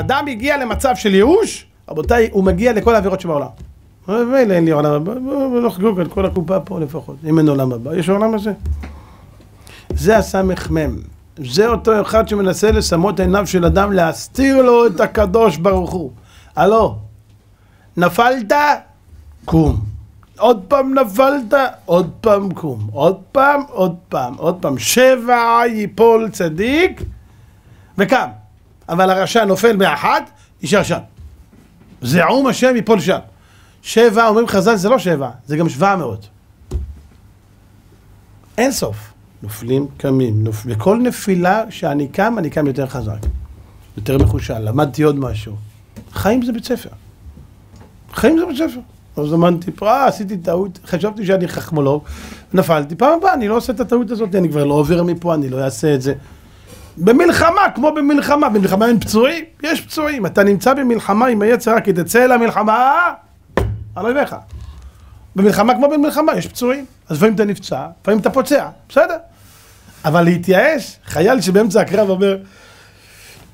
אדם הגיע למצב של ייאוש, רבותיי, הוא מגיע לכל העבירות שבעולם. מילא אין לי עולם הבא, בואו נחגוג על כל הקופה פה לפחות, אם אין עולם הבא, יש עולם הזה. זה הסמ"ם. זה אותו אחד שמנסה לסמות עיניו של אדם, להסתיר לו את הקדוש ברוך הוא. הלו, נפלת? קום. עוד פעם נפלת? עוד פעם קום. עוד פעם, עוד פעם, עוד פעם. שבע ייפול צדיק וקם. אבל הרשע נופל באחת, יישאר שם. זעום השם ייפול שם. שבע, אומרים חז"ל, זה לא שבע, זה גם שבע מאות. אין סוף. נופלים, קמים, נופ... וכל נפילה שאני קם, אני קם יותר חזק. יותר מחושל, למדתי עוד משהו. חיים זה בית ספר. חיים זה בית ספר. אז אמרתי פה, אה, עשיתי טעות, חשבתי שאני חכמולוג, נפלתי, פעם הבאה אני לא עושה את הטעות הזאת, אני כבר לא עובר מפה, אני לא אעשה את זה. במלחמה, כמו במלחמה, במלחמה אין פצועים? יש פצועים. אתה נמצא במלחמה עם היצר רק תצא למלחמה על אויביך. במלחמה כמו במלחמה, יש פצועים. אז לפעמים אתה נפצע, לפעמים אתה פוצע, בסדר. אבל להתייאש, חייל שבאמצע הקרב אומר,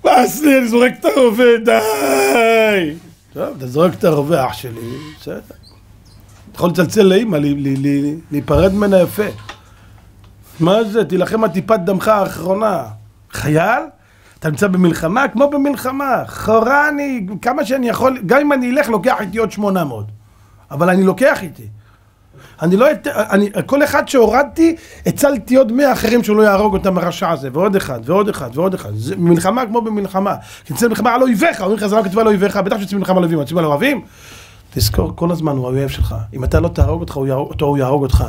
מה עשיתי, אני זורק את הרובה, די. טוב, אתה זורק את הרובה, אח שלי, בסדר. אתה יכול לצלצל לאימא, להיפרד ממנה יפה. מה זה, תילחם על טיפת דמך האחרונה. חייל? אתה נמצא במלחמה? כמו במלחמה. חורה אני, כמה שאני יכול, גם אם אני אלך, לוקח איתי עוד 800. אבל אני לוקח איתי. אני לא... אני, כל אחד שהורדתי, הצלתי עוד מאה אחרים שהוא לא יהרוג אותם הרשע הזה, ועוד אחד, ועוד אחד, ועוד אחד. זה מלחמה כמו במלחמה. תצא מלחמה על אויביך, אומרים לך זה רק כתבה על אויביך, בטח שיוצאים מלחמה על אויבים, יוצאים על אוהבים? תזכור, כל הזמן הוא האויב שלך. אם אתה לא תהרוג אותך, הוא יהרוג, אותך.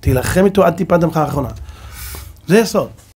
תילחם איתו עד טיפת דמך האחרונה. זה יסוד.